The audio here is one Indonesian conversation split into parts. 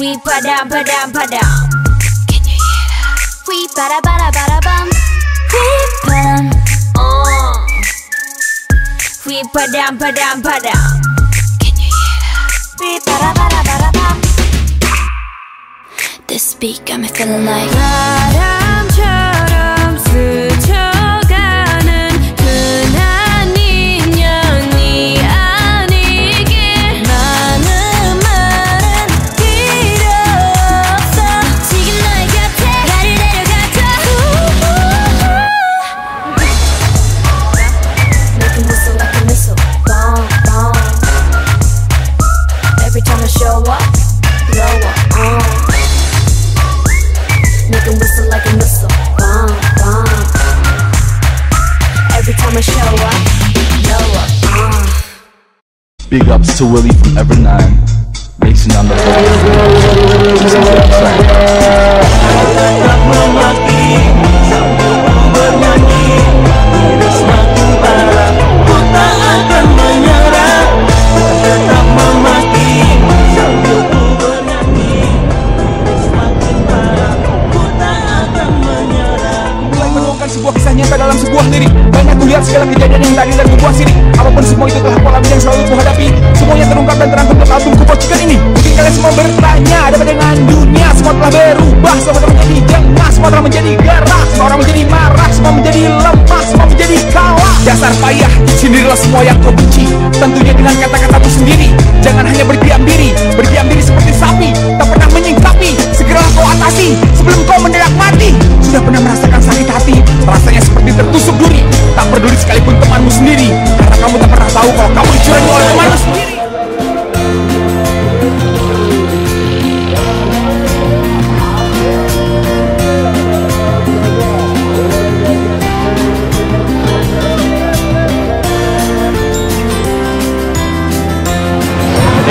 We padam padam padam. Can you hear that? We bada bada bada bum. We padam. Oh. We padam padam padam. Can you hear that? We bada bada bada bum. This beat got me feeling like 바람 like a missile. Bomb, bomb. Every time I show up, blow up. Uh. Big ups to Willie from Ever 9. Mixing on the phone. Sebuah kisah nyata dalam sebuah lirik Banyak kulihat segala kejadian yang tadi dan membuat sirik. Apa pun semua itu telah pola yang selalu kuhadapi. Semuanya terungkap dan terangkum dalam album kupocikan ini. Mungkin kalian semua bertanya ada apa dengan dunia Semua telah berubah, semua telah menjadi jengah Semua telah menjadi gerah, semua orang menjadi marah Semua menjadi lemah, semua menjadi kalah. Dasar payah, sendirilah semua yang kau benci. Tentunya dengan kata-katamu sendiri. Jangan hanya berdiam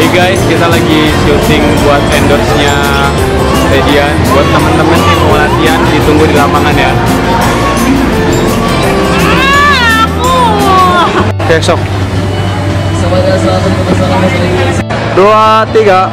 guys, kita lagi syuting buat endorse-nya Stadian Buat teman-teman nih mau latihan, ditunggu di lapangan ya. Besok. Dua, tiga